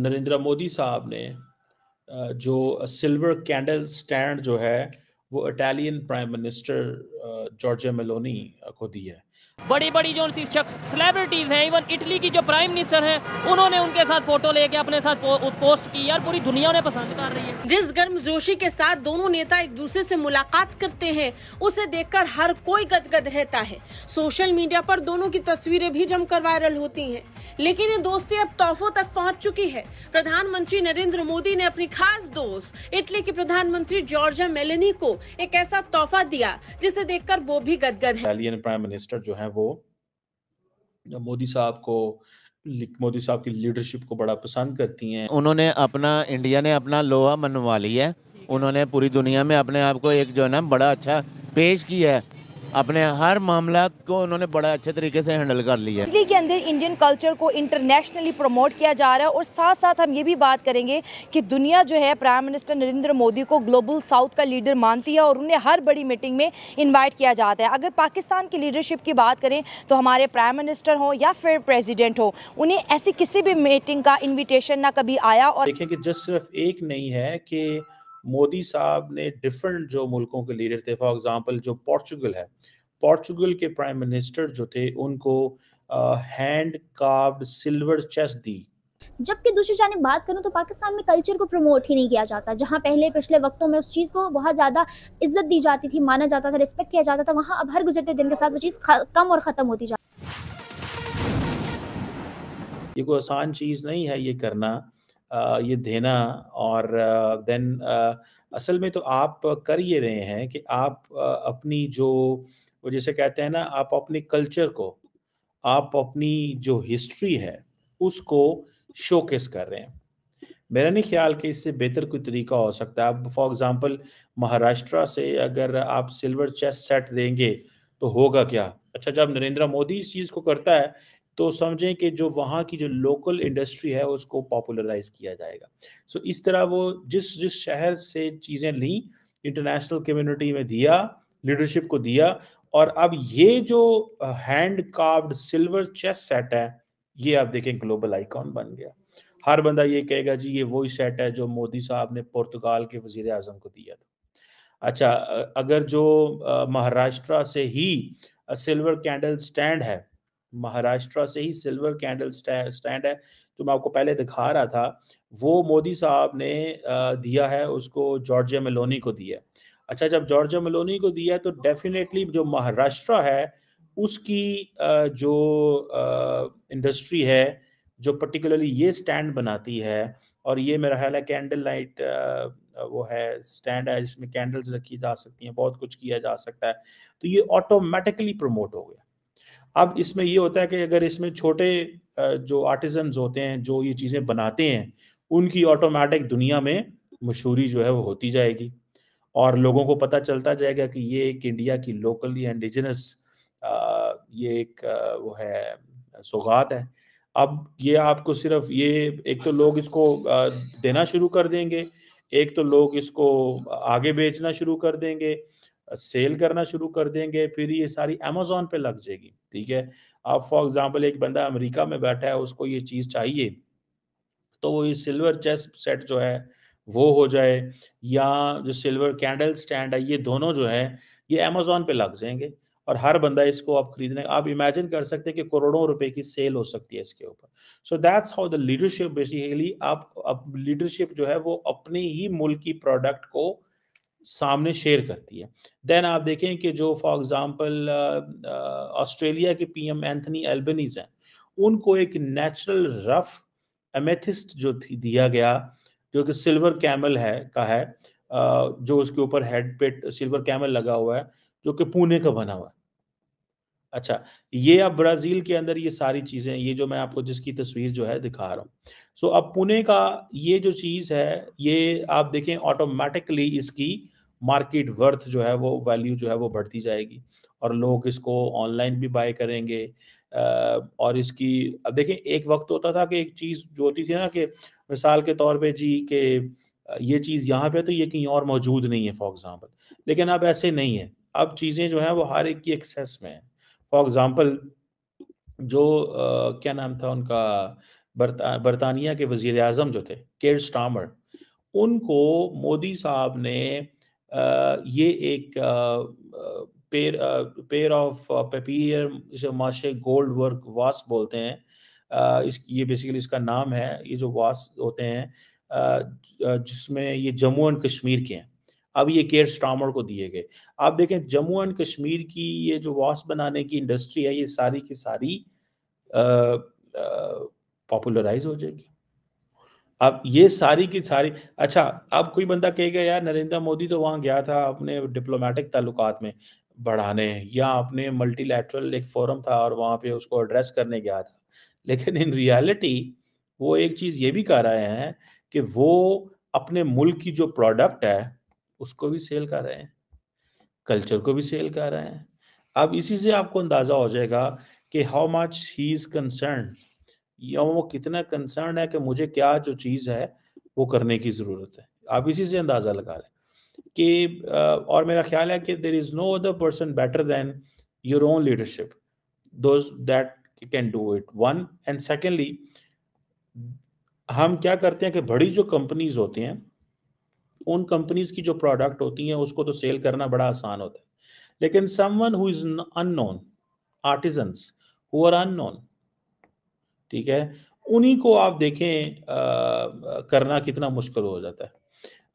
नरेंद्र मोदी साहब ने जो सिल्वर कैंडल स्टैंड जो है, वो Italian prime minister Giorgia Meloni को दी है। बड़ी बड़ी जो सी शख्स सेलिब्रिटीज हैं इवन इटली की जो प्राइम मिनिस्टर हैं उन्होंने उनके साथ फ़ोटो लेके अपने साथ पो, पोस्ट की। यार पूरी दुनिया उन्हें पसंद कर रही है। जिस गर्म जोशी के साथ दोनों नेता एक दूसरे से मुलाकात करते हैं उसे देखकर हर कोई गदगद रहता है। सोशल मीडिया पर दोनों की तस्वीरें भी जमकर वायरल होती है। लेकिन ये दोस्ती अब तोहफों तक पहुँच चुकी है। प्रधानमंत्री नरेंद्र मोदी ने अपनी खास दोस्त इटली की प्रधानमंत्री जॉर्जिया मेलेनी को एक ऐसा तोहफा दिया जिसे देखकर वो भी गदगद है। प्राइम मिनिस्टर जो है वो। मोदी साहब को मोदी साहब की लीडरशिप को बड़ा पसंद करती हैं। उन्होंने अपना, इंडिया ने अपना लोहा मनवा लिया है। उन्होंने पूरी दुनिया में अपने आप को एक जो है ना, बड़ा अच्छा पेश किया है। अपने हर मामला को उन्होंने बड़ा अच्छे तरीके से हैंडल कर लिया। इटली के अंदर इंडियन कल्चर को इंटरनेशनली प्रमोट किया जा रहा है और साथ साथ हम ये भी बात करेंगे कि दुनिया जो है प्राइम मिनिस्टर नरेंद्र मोदी को ग्लोबल साउथ का लीडर मानती है और उन्हें हर बड़ी मीटिंग में इन्वाइट किया जाता है। अगर पाकिस्तान की लीडरशिप की बात करें तो हमारे प्राइम मिनिस्टर हो या फिर प्रेजिडेंट हो उन्हें ऐसी किसी भी मीटिंग का इन्विटेशन ना कभी आया और देखें कि जस्ट सिर्फ़ एक नहीं है कि मोदी साहब ने डिफरेंट जो मुल्कों के लीडर थे फॉर एग्जांपल जो पोर्चुगल है पोर्चुगल के प्राइम मिनिस्टर जो थे उनको हैंड कार्व्ड सिल्वर चेस दी। जबकि दूसरी जाने बात करूँ तो पाकिस्तान में कल्चर को प्रमोट ही नहीं किया जाता। जहाँ पहले पिछले वक्तों में उस चीज़ को बहुत ज़्यादा इज़्ज़त दी जाती थी माना जाता था रिस्पेक्ट किया जाता था वहाँ अब हर गुजरते दिन के साथ वो चीज़ कम और ख़त्म होती जाती ये कोई आसान चीज़ नहीं है ये करना। ये देना और देन असल में तो आप कर ये रहे हैं कि आप अपनी जो, वो जैसे कहते हैं ना, आप अपने कल्चर को, आप अपनी जो हिस्ट्री है, उसको शोकेस कर रहे हैं। मेरा नहीं ख्याल कि इससे बेहतर कोई तरीका हो सकता है। अब फॉर एग्जांपल, महाराष्ट्र से अगर आप सिल्वर चेस सेट देंगे तो होगा क्या? अच्छा जब नरेंद्र मोदी इस चीज़ को करता है तो समझें कि जो वहाँ की जो लोकल इंडस्ट्री है उसको पॉपुलराइज किया जाएगा। सो so, इस तरह वो जिस जिस शहर से चीज़ें ली इंटरनेशनल कम्युनिटी में दिया लीडरशिप को दिया और अब ये जो hand carved silver chess set है ये आप देखें ग्लोबल आइकॉन बन गया। हर बंदा ये कहेगा जी ये वही सेट है जो मोदी साहब ने पुर्तगाल के वज़ीर आज़म को दिया था। अच्छा अगर जो महाराष्ट्र से ही सिल्वर कैंडल स्टैंड है महाराष्ट्र से ही सिल्वर कैंडल स्टैंड है, जो मैं आपको पहले दिखा रहा था, वो मोदी साहब ने दिया है, उसको जॉर्जिया मेलोनी को दिया है। अच्छा जब जॉर्जिया मेलोनी को दिया है तो डेफिनेटली जो महाराष्ट्र है, उसकी जो इंडस्ट्री है, जो पर्टिकुलरली ये स्टैंड बनाती है, और ये मेरा ख्याल है कैंडल लाइट वो है, स्टैंड है, जिसमें कैंडल्स रखी जा सकती हैं, बहुत कुछ किया जा सकता है तो ये ऑटोमेटिकली प्रमोट हो गया। अब इसमें ये होता है कि अगर इसमें छोटे जो आर्टिजन होते हैं, जो ये चीज़ें बनाते हैं, उनकी ऑटोमेटिक दुनिया में मशहूरी जो है वो होती जाएगी। और लोगों को पता चलता जाएगा कि ये एक इंडिया की लोकली इंडिजिनस ये एक वो है, सौगात है। अब ये आपको सिर्फ़ ये, एक तो लोग इसको देना शुरू कर देंगे, एक तो लोग इसको आगे बेचना शुरू कर देंगे सेल करना शुरू कर देंगे, फिर ये सारी अमेजोन पे लग जाएगी, ठीक है? अब फॉर एग्जांपल एक बंदा अमेरिका में बैठा है, उसको ये चीज़ चाहिए तो वो ये सिल्वर चेस्ट सेट जो है, वो हो जाए, या जो सिल्वर कैंडल स्टैंड है, ये दोनों जो है, ये अमेजोन पे लग जाएँगे, और हर बंदा इसको आप खरीदने, आप इमेजिन कर सकते हैं कि करोड़ों रुपए की सेल हो सकती है इसके ऊपर। So that's how the leadership basically आप लीडरशिप जो है, वो अपने ही मुल्क की प्रोडक्ट को सामने शेयर करती है। देन आप देखें कि जो फॉर एग्जांपल ऑस्ट्रेलिया के पीएम एंथनी एल्बनीज हैं, उनको एक नेचुरल रफ एमेथिस्ट जो थी, दिया गया, जो कि सिल्वर कैमल है, का है जो उसके ऊपर हेड पे सिल्वर कैमल लगा हुआ है, जो कि पुणे का बना हुआ है। अच्छा ये अब ब्राज़ील के अंदर ये सारी चीज़ें, ये जो मैं आपको जिसकी तस्वीर जो है दिखा रहा हूँ। सो अब पुणे का ये जो चीज़ है, ये आप देखें ऑटोमेटिकली इसकी मार्केट वर्थ जो है, वो वैल्यू जो है, वो बढ़ती जाएगी। और लोग इसको ऑनलाइन भी बाय करेंगे। और इसकी, अब देखें, एक वक्त होता था कि एक चीज़ जो होती थी ना कि मिसाल के तौर पे जी के, ये चीज़ यहाँ पे तो ये कहीं और मौजूद नहीं है फॉर एग्ज़ाम्पल लेकिन अब ऐसे नहीं है। अब चीज़ें जो हैं, वो हर एक की एक्सेस में है। फॉर एग्ज़ाम्पल जो आ, क्या नाम था उनका बरता बरतानिया के वज़ीर अजम जो थे केयर स्टामर उनको मोदी साहब ने आ, ये एक पेयर ऑफ़ पेपियर इसे माशे गोल्ड वर्क वास बोलते हैं। इस ये बेसिकली इसका नाम है ये जो वास होते हैं जिसमें ये जम्मू एंड कश्मीर के हैं। अब ये केयर स्टामर को दिए गए। आप देखें, जम्मू एंड कश्मीर की ये जो वास बनाने की इंडस्ट्री है, ये सारी की सारी पॉपुलराइज हो जाएगी। अब ये सारी की सारी अच्छा अब कोई बंदा कहेगा, यार, नरेंद्र मोदी तो वहाँ गया था अपने डिप्लोमेटिक ताल्लुकात में बढ़ाने या अपने मल्टीलैटरल एक फोरम था और वहाँ पे उसको एड्रेस करने गया था। लेकिन इन रियलिटी वो एक चीज़ ये भी कर रहे हैं कि वो अपने मुल्क की जो प्रोडक्ट है उसको भी सेल कर रहे हैं कल्चर को भी सेल कर रहे हैं। अब इसी से आपको अंदाज़ा हो जाएगा कि how much he is concern या वो कितना कंसर्न है कि मुझे क्या जो चीज़ है, वो करने की ज़रूरत है। आप इसी से अंदाज़ा लगा लें कि और मेरा ख्याल है कि there is no other person better than your own leadership those that can do it one and secondly हम क्या करते हैं कि बड़ी जो कंपनीज़ होती हैं उन कंपनीज़ की जो प्रोडक्ट होती हैं उसको तो सेल करना बड़ा आसान होता है। लेकिन someone who is unknown artisans who are unknown ठीक है उन्हीं को आप देखें आ, करना कितना मुश्किल हो जाता है।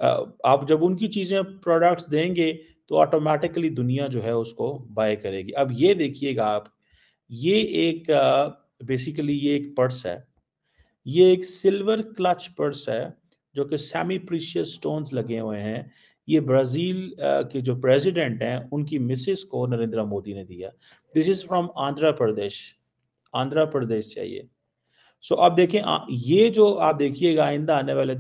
आ, आप जब उनकी चीज़ें प्रोडक्ट्स देंगे तो ऑटोमेटिकली दुनिया जो है उसको बाय करेगी। अब ये देखिएगा आप ये एक बेसिकली ये एक पर्स है ये एक सिल्वर क्लच पर्स है जो कि सेमी प्रीशियस स्टोन्स लगे हुए हैं ये ब्राज़ील के जो प्रेसिडेंट हैं उनकी मिसेस को नरेंद्र मोदी ने दिया। This is from Andhra Pradesh Andhra Pradesh चाहिए सो so, आप देखें ये जो आप देखिएगा आइंदा आने वाले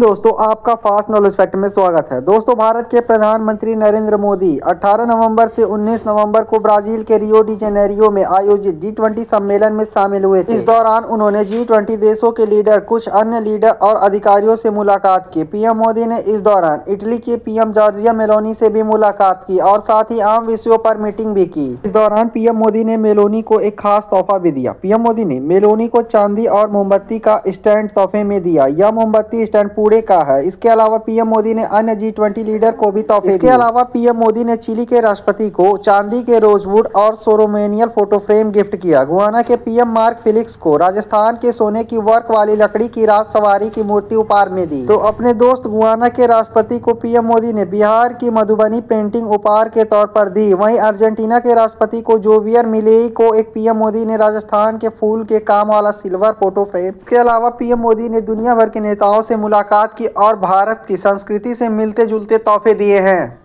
दोस्तों, आपका फास्ट नॉलेज फैक्ट में स्वागत है। दोस्तों, भारत के प्रधानमंत्री नरेंद्र मोदी 18 नवंबर से 19 नवंबर को ब्राज़ील के रियो डी जेनेरियो में आयोजित जी सम्मेलन में शामिल हुए थे। इस दौरान उन्होंने जी ट्वेंटी देशों के लीडर, कुछ अन्य लीडर और अधिकारियों से मुलाकात की। पीएम मोदी ने इस दौरान इटली के पीएम जॉर्जिया मेलोनी से भी मुलाकात की और साथ ही आम विषयों पर मीटिंग भी की। इस दौरान पीएम मोदी ने मेलोनी को एक खास तोहफा भी दिया। पीएम मोदी ने मेलोनी को चांदी और मोमबत्ती का स्टैंड तोहफे में दिया। यह मोमबत्ती स्टैंड पूरे का है। इसके अलावा पीएम मोदी ने अन्य जी ट्वेंटी लीडर को भी तोहफे इसके अलावा पीएम मोदी ने चिली के राष्ट्रपति को चांदी के रोजवुड और सोरोमेनियल फ़ोटो फ्रेम गिफ्ट किया। गुआना के पीएम मार्क फिलिक्स को राजस्थान के सोने की वर्क वाली लकड़ी की राज सवारी की मूर्ति उपहार में दी। तो अपने दोस्त गुआना के राष्ट्रपति को पीएम मोदी ने बिहार की मधुबनी पेंटिंग उपहार के तौर पर दी। वहीं अर्जेंटीना के राष्ट्रपति को जोवियर मिले को एक पीएम मोदी ने राजस्थान के फूल के काम वाला सिल्वर फ़ोटो फ्रेम। के अलावा पीएम मोदी ने दुनिया भर के नेताओं से मुलाकात की और भारत की संस्कृति से मिलते जुलते तोहफे दिए हैं।